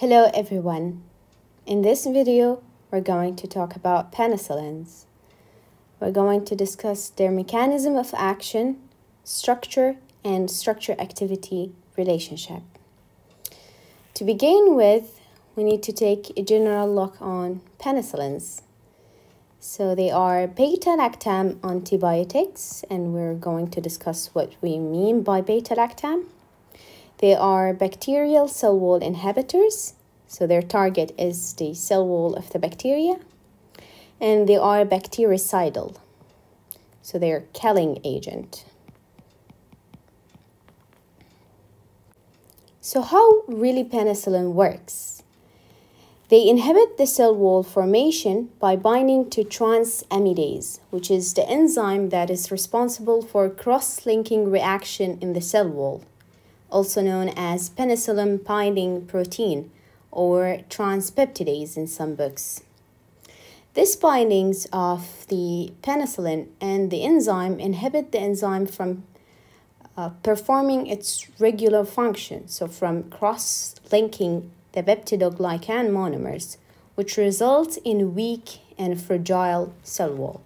Hello everyone. In this video, we're going to talk about penicillins. We're going to discuss their mechanism of action, structure, and structure-activity relationship. To begin with, we need to take a general look on penicillins. So they are beta-lactam antibiotics, and we're going to discuss what we mean by beta-lactam. They are bacterial cell wall inhibitors, so their target is the cell wall of the bacteria. And they are bactericidal, so they're killing agent. So how really penicillin works? They inhibit the cell wall formation by binding to transamidase, which is the enzyme that is responsible for cross-linking reaction in the cell wall, also known as penicillin binding protein or transpeptidase in some books. These bindings of the penicillin and the enzyme inhibit the enzyme from uh, performing its regular function, so from cross-linking the peptidoglycan monomers, which results in weak and fragile cell wall.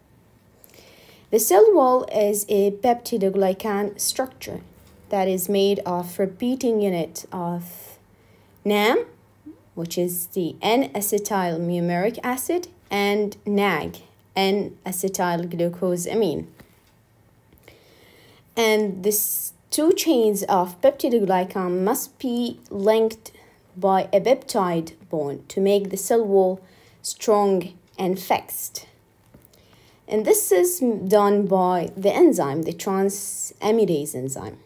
The cell wall is a peptidoglycan structure that is made of repeating unit of NAM, which is the N-acetyl muramic acid, and NAG, N-acetyl glucosamine. And these two chains of peptidoglycan must be linked by a peptide bond to make the cell wall strong and fixed. And this is done by the enzyme, the transamidase enzyme.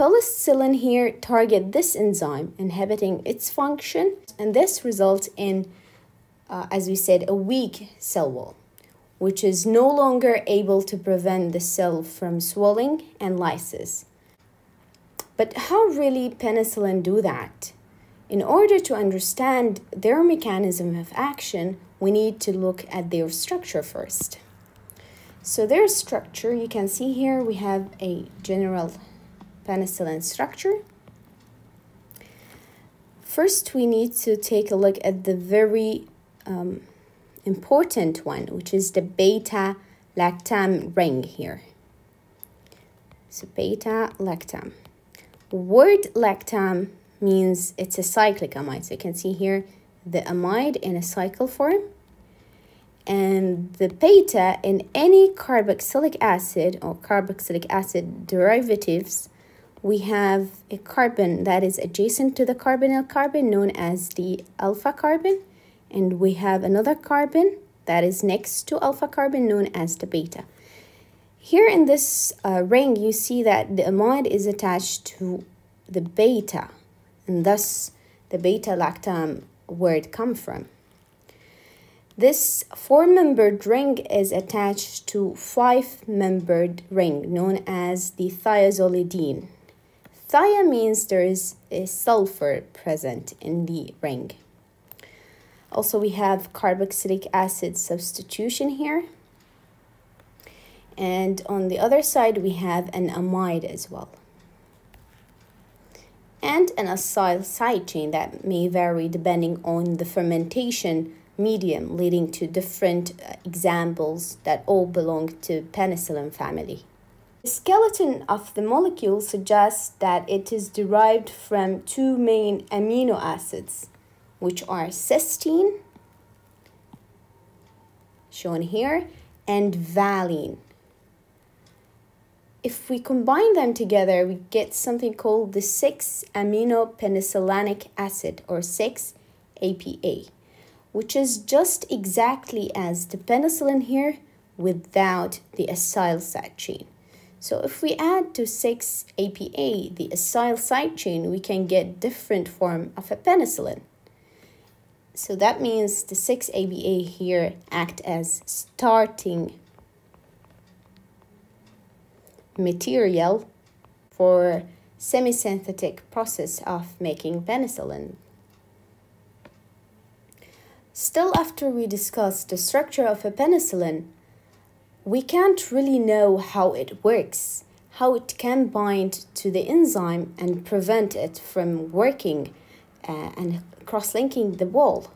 Penicillin here target this enzyme, inhibiting its function, and this results in, uh, as we said, a weak cell wall, which is no longer able to prevent the cell from swelling and lysis. But how really penicillin do that? In order to understand their mechanism of action, we need to look at their structure first. So their structure, you can see here we have a general penicillin structure. First, we need to take a look at the very um, important one, which is the beta-lactam ring here. So beta-lactam. Word lactam means it's a cyclic amide. So you can see here the amide in a cycle form. And the beta in any carboxylic acid or carboxylic acid derivatives, we have a carbon that is adjacent to the carbonyl carbon known as the alpha carbon. And we have another carbon that is next to alpha carbon known as the beta. Here in this uh, ring, you see that the amide is attached to the beta and thus the beta-lactam word come from. This four-membered ring is attached to five-membered ring known as the thiazolidine. Thia means there is a sulfur present in the ring. Also, we have carboxylic acid substitution here. And on the other side, we have an amide as well and an acyl side chain that may vary depending on the fermentation medium leading to different uh, examples that all belong to penicillin family. The skeleton of the molecule suggests that it is derived from two main amino acids, which are cysteine, shown here, and valine. If we combine them together, we get something called the 6-amino-penicillanic acid or 6-APA, which is just exactly as the penicillin here without the acyl side chain. So if we add to 6-APA the acyl side chain, we can get different form of a penicillin. So that means the 6-APA here act as starting material for semi-synthetic process of making penicillin. Still after we discuss the structure of a penicillin, we can't really know how it works, how it can bind to the enzyme and prevent it from working uh, and cross-linking the wall.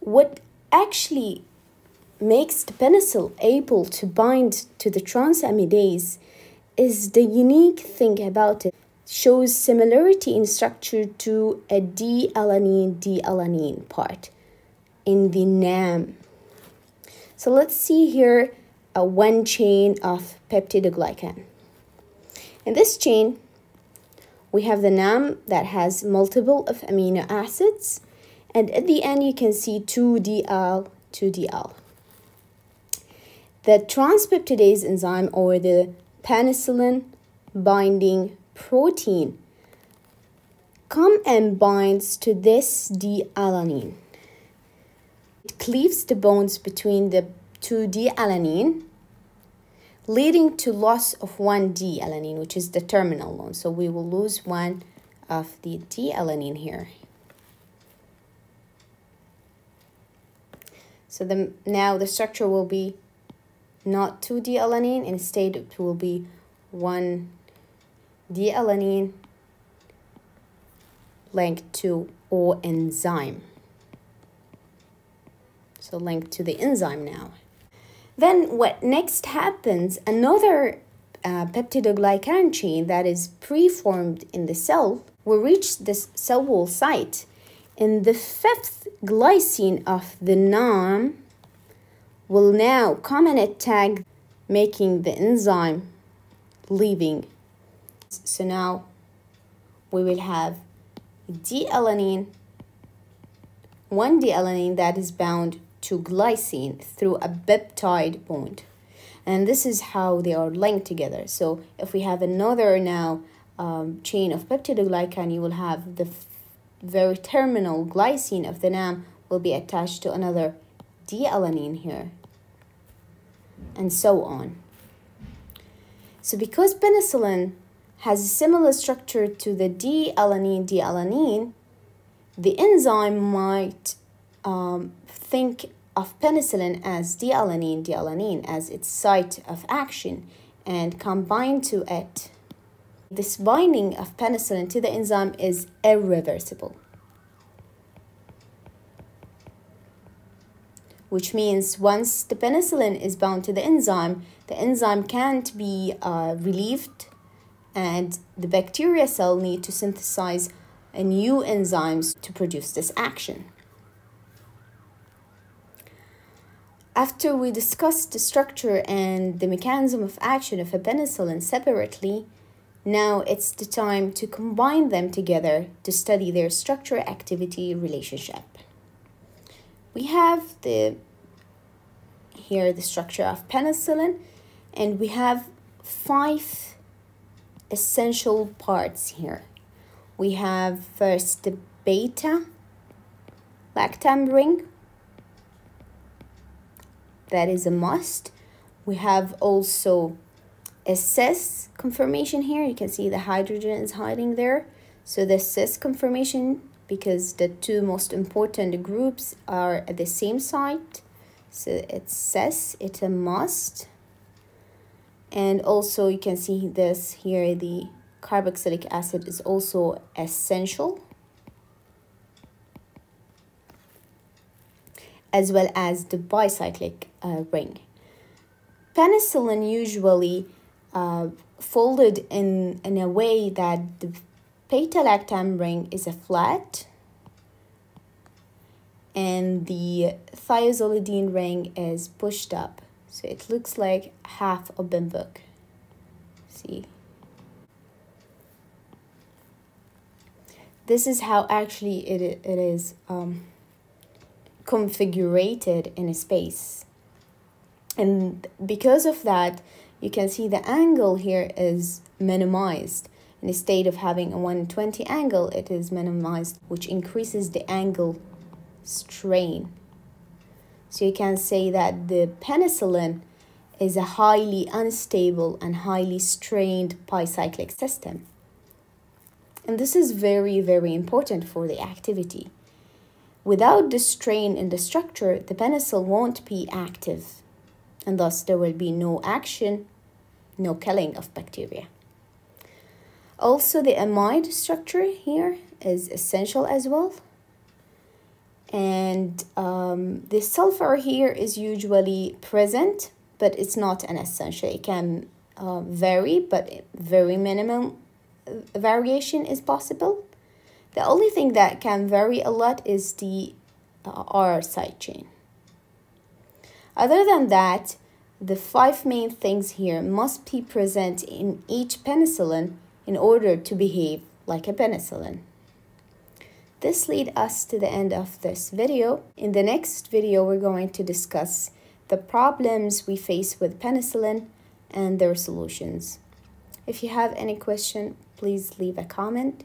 What actually makes the penicil able to bind to the transamidase is the unique thing about it shows similarity in structure to a D-alanine D-alanine part in the NAM. So let's see here a one chain of peptidoglycan. In this chain, we have the NAM that has multiple of amino acids and at the end you can see 2DL, 2DL. The transpeptidase enzyme or the penicillin binding protein come and binds to this D-alanine. Cleaves the bonds between the two D-alanine leading to loss of one D-alanine which is the terminal one. So we will lose one of the D-alanine here. So the, now the structure will be not 2D-alanine, instead it will be 1D-alanine linked to O enzyme. So linked to the enzyme now. Then what next happens, another uh, peptidoglycan chain that is preformed in the cell will reach this cell wall site. And the fifth glycine of the NAM will now come and attack making the enzyme leaving. So now we will have D-alanine, one D-alanine that is bound to glycine through a peptide bond. And this is how they are linked together. So if we have another now um, chain of peptidoglycan, you will have the very terminal glycine of the NAM will be attached to another D-alanine here and so on. So because penicillin has a similar structure to the D-alanine D-alanine, the enzyme might um, think of penicillin as D-alanine D-alanine as its site of action and combine to it. This binding of penicillin to the enzyme is irreversible. which means once the penicillin is bound to the enzyme, the enzyme can't be uh, relieved and the bacteria cell need to synthesize a new enzymes to produce this action. After we discussed the structure and the mechanism of action of a penicillin separately, now it's the time to combine them together to study their structure-activity relationship. We have the here the structure of penicillin and we have five essential parts here. We have first the beta lactam ring that is a must we have also a cis conformation here you can see the hydrogen is hiding there so the cis conformation because the two most important groups are at the same site. So it says it's a must. And also you can see this here, the carboxylic acid is also essential. As well as the bicyclic uh, ring. Penicillin usually uh, folded in, in a way that the beta-lactam ring is a flat and the thiazolidine ring is pushed up. So it looks like half a bimbook. See? This is how actually it, it is um, configured in a space. And because of that, you can see the angle here is minimized Instead of having a 120 angle, it is minimized, which increases the angle strain. So you can say that the penicillin is a highly unstable and highly strained bicyclic system. And this is very, very important for the activity. Without the strain in the structure, the penicillin won't be active, and thus there will be no action, no killing of bacteria. Also, the amide structure here is essential as well. And um, the sulfur here is usually present, but it's not an essential. It can uh, vary, but very minimum uh, variation is possible. The only thing that can vary a lot is the uh, R side chain. Other than that, the five main things here must be present in each penicillin in order to behave like a penicillin. This lead us to the end of this video. In the next video, we're going to discuss the problems we face with penicillin and their solutions. If you have any question, please leave a comment.